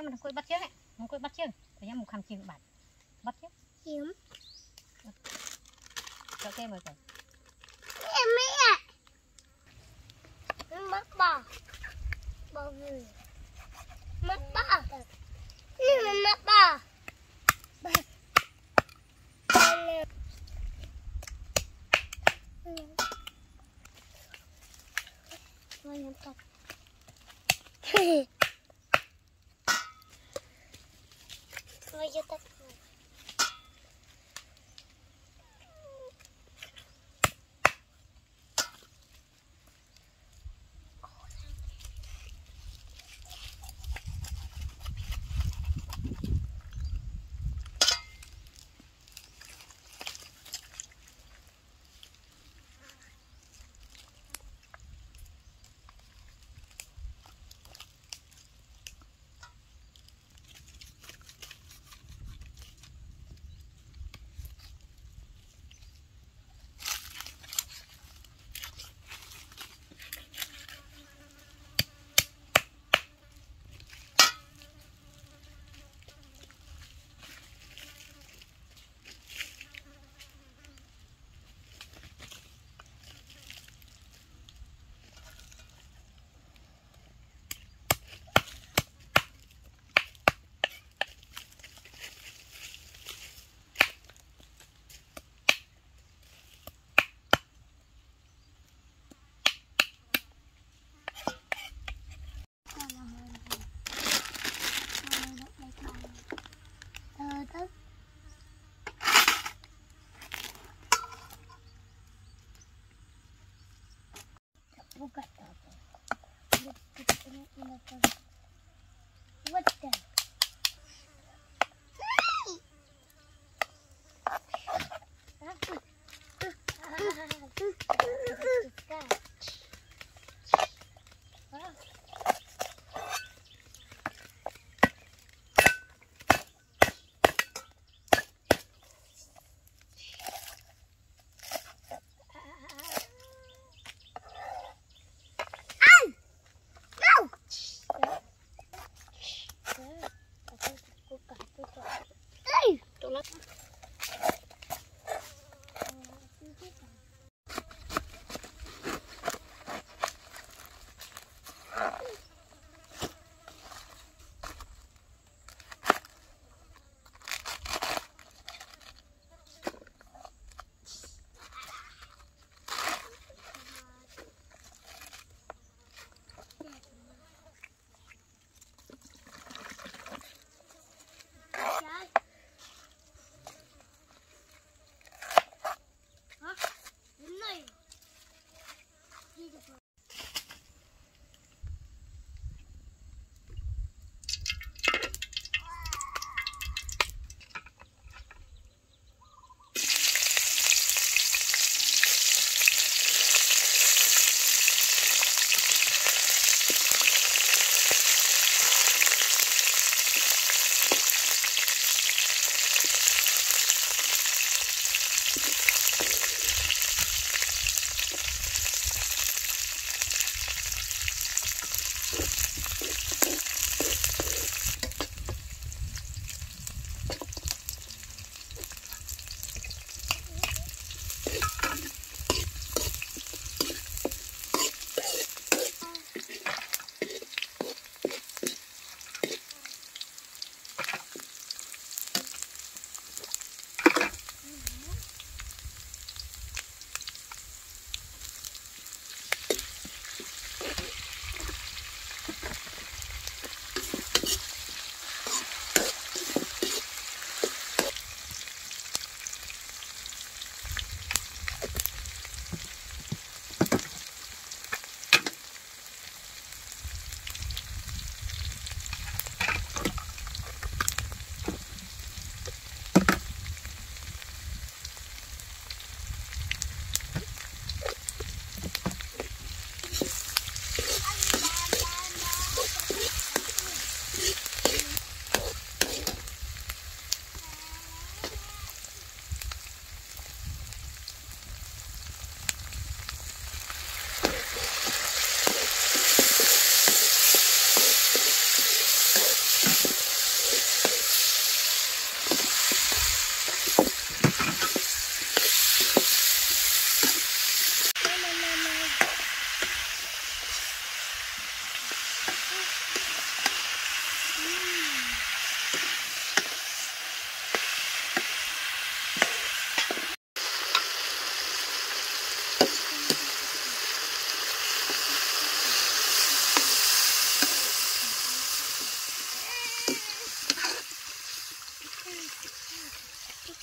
chương mình quay bắt chương này mình quay bắt chương phải nhá một khăn chim bạt bắt chương Hiếm. cho thêm rồi rồi Mẹ mẹ. Mất bò. Bò người. Mất bò. Nhưng mà mất bò. Ôi, nó tập. Ôi,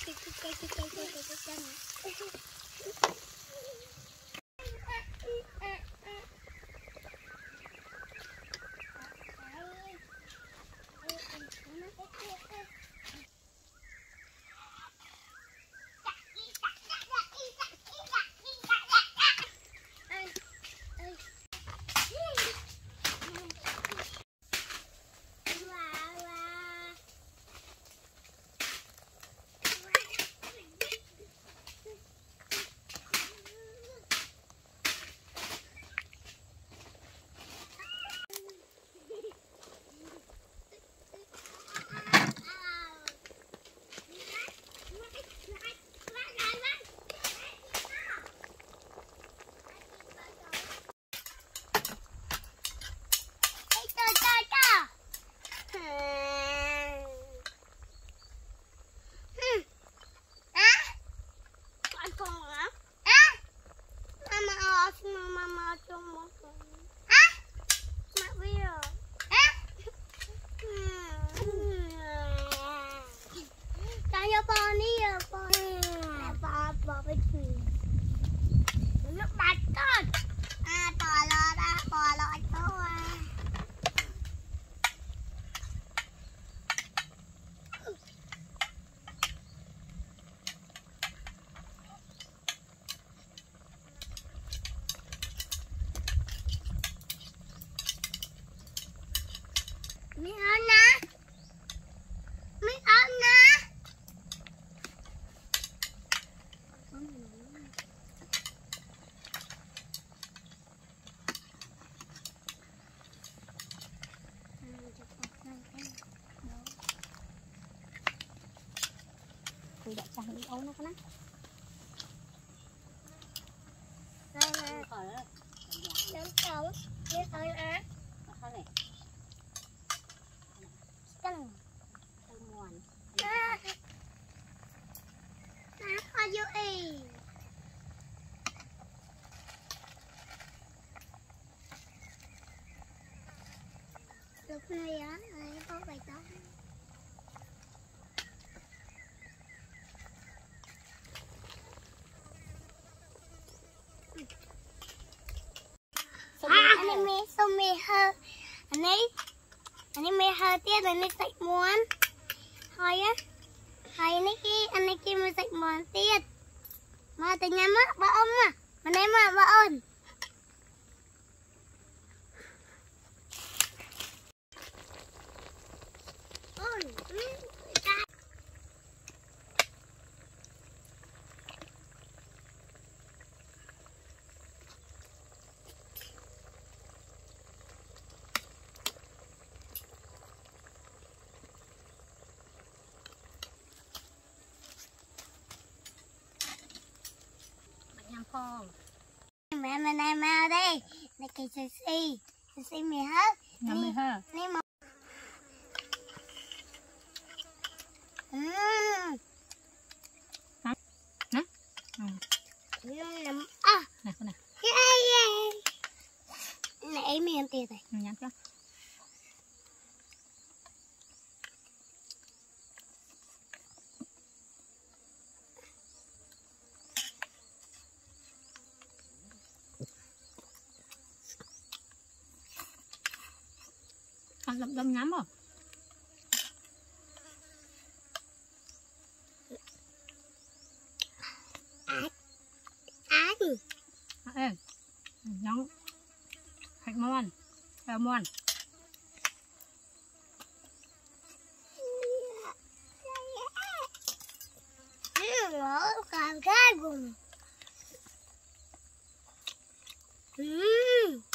cái cái cái cái cái cái cái cái I thought mình ấu nó có nát Đây nè Nấm cống Như thôi nè Chân Nè Nè hoa dư y Lúc này á មេសុំមេហើអានេះអានេះមេហើទៀតអានេះសាច់មួនហើយហើយនេះគេអានេះគេមានសាច់មួនទៀតមកទៅញ៉ាំមកបងអ៊ំមកម៉ណែមកបងអូនអូន Phong. mẹ mẹ này mau đây này cái sơ si sơ si mì hết Nhắm đi ha. này mà Nè. Ừ. ừm, nằm à Nè, con nhắm cho. Con dầm dầm nhắm rồi. á gì lắm ê. Nhắm. Hạch muôn. Hạch muôn. Ừm, ngỡ cả cái vùng Ừm.